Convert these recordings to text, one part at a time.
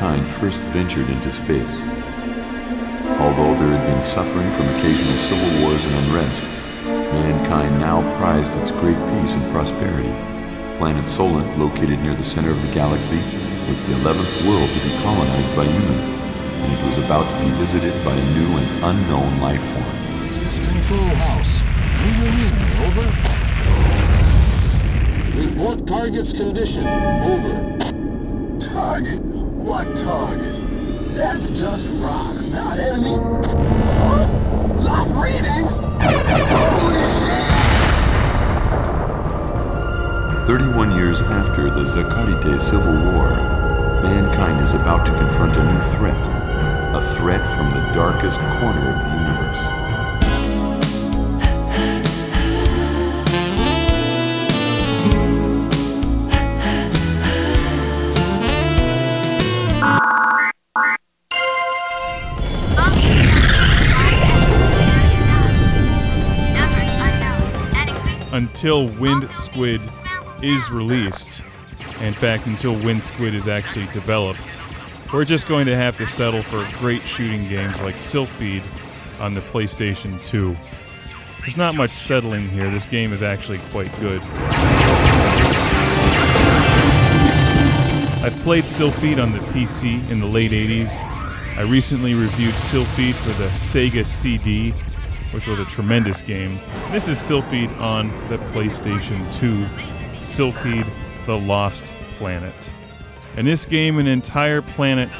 since mankind first ventured into space. Although there had been suffering from occasional civil wars and unrest, mankind now prized its great peace and prosperity. Planet Solent, located near the center of the galaxy, was the 11th world to be colonized by humans, and it was about to be visited by a new and unknown life form. This is Control House. Do you need me? Over. Report target's condition. Over. Target? What target? That's just rocks, not enemy. Huh? Readings? Holy shit! 31 years after the Zakarite Civil War, mankind is about to confront a new threat. A threat from the darkest corner of the universe. Until Wind Squid is released, in fact, until Wind Squid is actually developed, we're just going to have to settle for great shooting games like Silpheed on the PlayStation 2. There's not much settling here. This game is actually quite good. I've played Silpheed on the PC in the late 80s. I recently reviewed Silpheed for the Sega CD, which was a tremendous game. This is Silpheed on the PlayStation 2. Silpheed The Lost Planet. In this game, an entire planet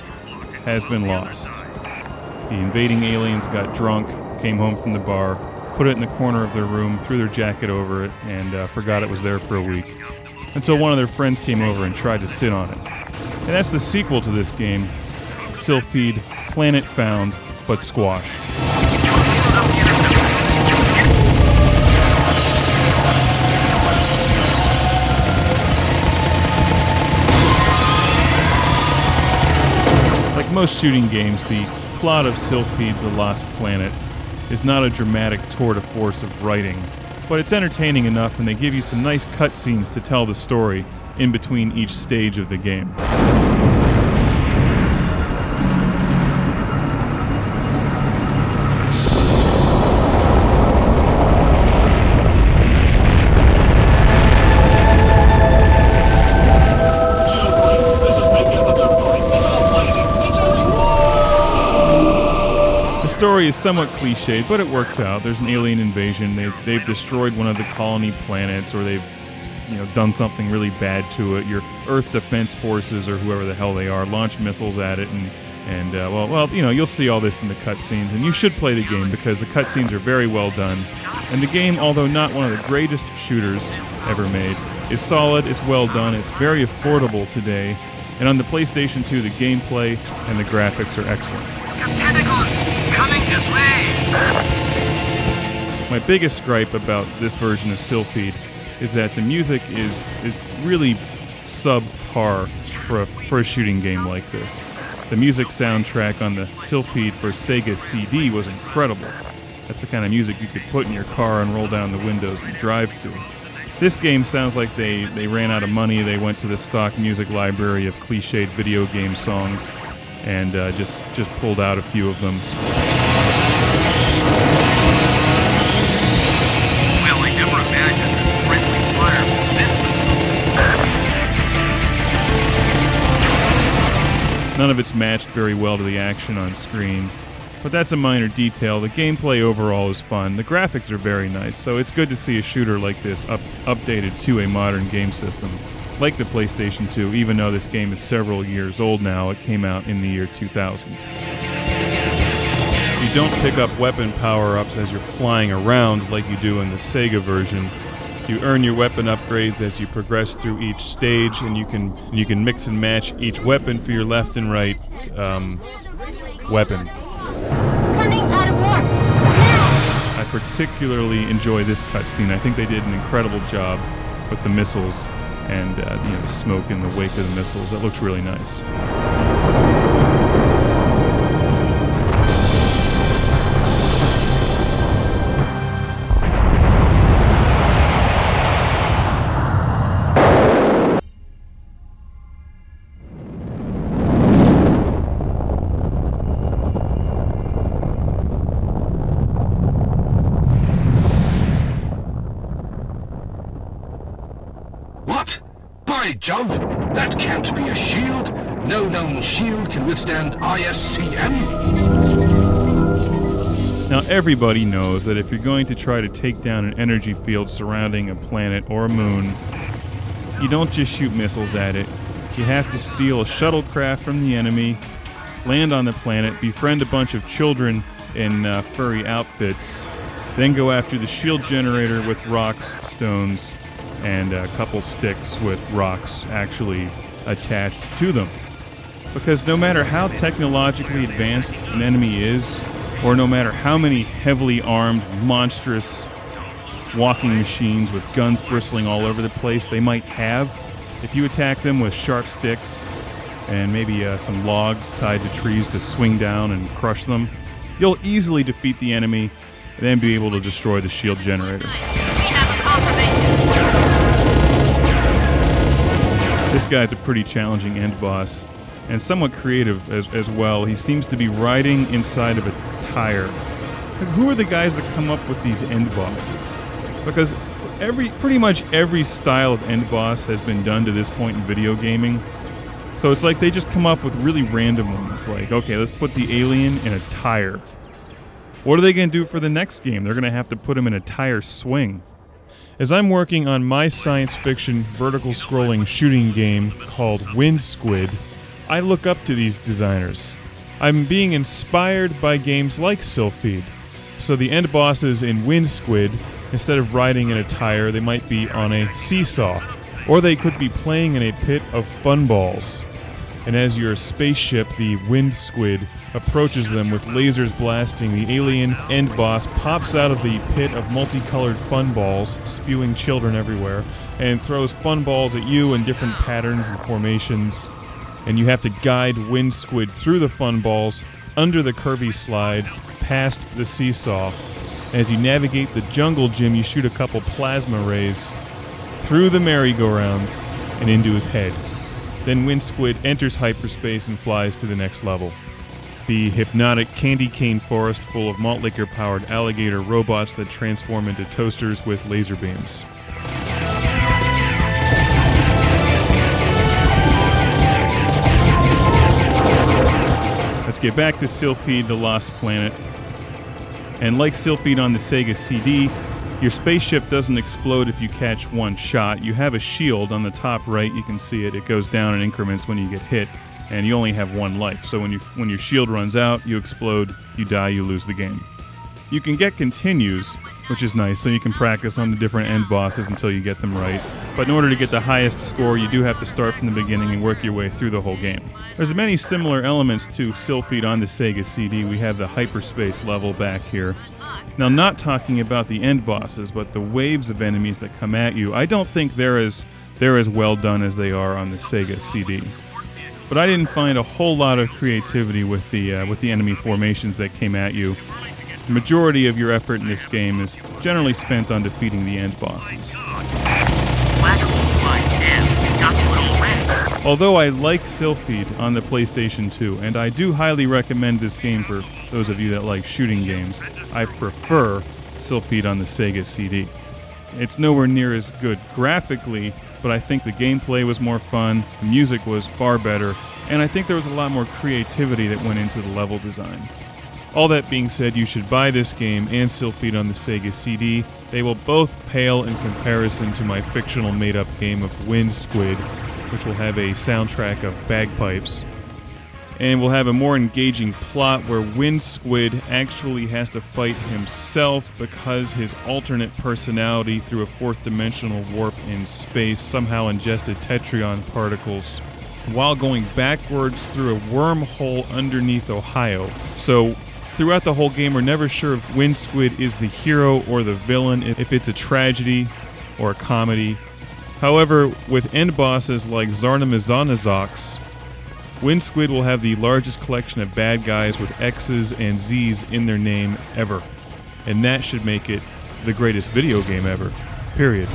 has been lost. The invading aliens got drunk, came home from the bar, put it in the corner of their room, threw their jacket over it, and uh, forgot it was there for a week. Until one of their friends came over and tried to sit on it. And that's the sequel to this game Silpheed Planet Found, but Squashed. Most shooting games, the plot of Silpheed The Lost Planet is not a dramatic tour de force of writing, but it's entertaining enough and they give you some nice cutscenes to tell the story in between each stage of the game. Story is somewhat cliched, but it works out. There's an alien invasion. They, they've destroyed one of the colony planets, or they've you know done something really bad to it. Your Earth Defense Forces, or whoever the hell they are, launch missiles at it, and and uh, well, well, you know, you'll see all this in the cutscenes, and you should play the game because the cutscenes are very well done. And the game, although not one of the greatest shooters ever made, is solid. It's well done. It's very affordable today. And on the PlayStation 2, the gameplay and the graphics are excellent. This. My biggest gripe about this version of Silpheed is that the music is is really subpar for a for a shooting game like this. The music soundtrack on the Silpheed for Sega CD was incredible. That's the kind of music you could put in your car and roll down the windows and drive to. This game sounds like they, they ran out of money. They went to the stock music library of cliched video game songs and uh, just just pulled out a few of them. None of it's matched very well to the action on screen, but that's a minor detail. The gameplay overall is fun. The graphics are very nice, so it's good to see a shooter like this up, updated to a modern game system, like the PlayStation 2, even though this game is several years old now. It came out in the year 2000. You don't pick up weapon power ups as you're flying around like you do in the Sega version. You earn your weapon upgrades as you progress through each stage, and you can you can mix and match each weapon for your left and right um, weapon. Coming out of warp. Now! I particularly enjoy this cutscene. I think they did an incredible job with the missiles and uh, you know the smoke in the wake of the missiles. That looks really nice. By Jove, that can't be a shield. No known shield can withstand ISCM. Now, everybody knows that if you're going to try to take down an energy field surrounding a planet or a moon, you don't just shoot missiles at it. You have to steal a shuttlecraft from the enemy, land on the planet, befriend a bunch of children in uh, furry outfits, then go after the shield generator with rocks, stones, and a couple sticks with rocks actually attached to them. Because no matter how technologically advanced an enemy is, or no matter how many heavily armed, monstrous walking machines with guns bristling all over the place they might have, if you attack them with sharp sticks and maybe uh, some logs tied to trees to swing down and crush them, you'll easily defeat the enemy and then be able to destroy the shield generator. This guy's a pretty challenging end boss and somewhat creative as, as well. He seems to be riding inside of a tire. Like, who are the guys that come up with these end bosses? Because every pretty much every style of end boss has been done to this point in video gaming. So it's like they just come up with really random ones. Like, okay, let's put the alien in a tire. What are they going to do for the next game? They're going to have to put him in a tire swing. As I'm working on my science fiction vertical scrolling shooting game called Wind Squid, I look up to these designers. I'm being inspired by games like Silpheed. So the end bosses in Wind Squid, instead of riding in a tire, they might be on a seesaw. Or they could be playing in a pit of fun balls. And as your spaceship, the Wind Squid, approaches them with lasers blasting, the alien end boss pops out of the pit of multicolored fun balls, spewing children everywhere, and throws fun balls at you in different patterns and formations. And you have to guide Wind Squid through the fun balls, under the curvy slide, past the seesaw. As you navigate the jungle gym, you shoot a couple plasma rays through the merry-go-round and into his head. Then Wind Squid enters hyperspace and flies to the next level. The hypnotic candy cane forest full of malt liquor powered alligator robots that transform into toasters with laser beams. Let's get back to Silpheed, the Lost Planet. And like Silpheed on the Sega CD, your spaceship doesn't explode if you catch one shot. You have a shield on the top right, you can see it. It goes down in increments when you get hit, and you only have one life. So when you when your shield runs out, you explode, you die, you lose the game. You can get continues, which is nice, so you can practice on the different end bosses until you get them right. But in order to get the highest score, you do have to start from the beginning and work your way through the whole game. There's many similar elements to Silpheed on the Sega CD. We have the hyperspace level back here. Now, not talking about the end bosses, but the waves of enemies that come at you, I don't think they're as they're as well done as they are on the Sega CD. But I didn't find a whole lot of creativity with the uh, with the enemy formations that came at you. The majority of your effort in this game is generally spent on defeating the end bosses. Although I like Silpheed on the PlayStation 2, and I do highly recommend this game for those of you that like shooting games, I prefer Silpheed on the Sega CD. It's nowhere near as good graphically, but I think the gameplay was more fun, the music was far better, and I think there was a lot more creativity that went into the level design. All that being said, you should buy this game and Silpheed on the Sega CD. They will both pale in comparison to my fictional made up game of Wind Squid, which will have a soundtrack of bagpipes. And we'll have a more engaging plot where Wind Squid actually has to fight himself because his alternate personality through a fourth dimensional warp in space somehow ingested Tetrion particles while going backwards through a wormhole underneath Ohio. So throughout the whole game, we're never sure if Wind Squid is the hero or the villain, if it's a tragedy or a comedy. However, with end bosses like Zarnamazanazox, Wind Squid will have the largest collection of bad guys with X's and Z's in their name ever. And that should make it the greatest video game ever. Period.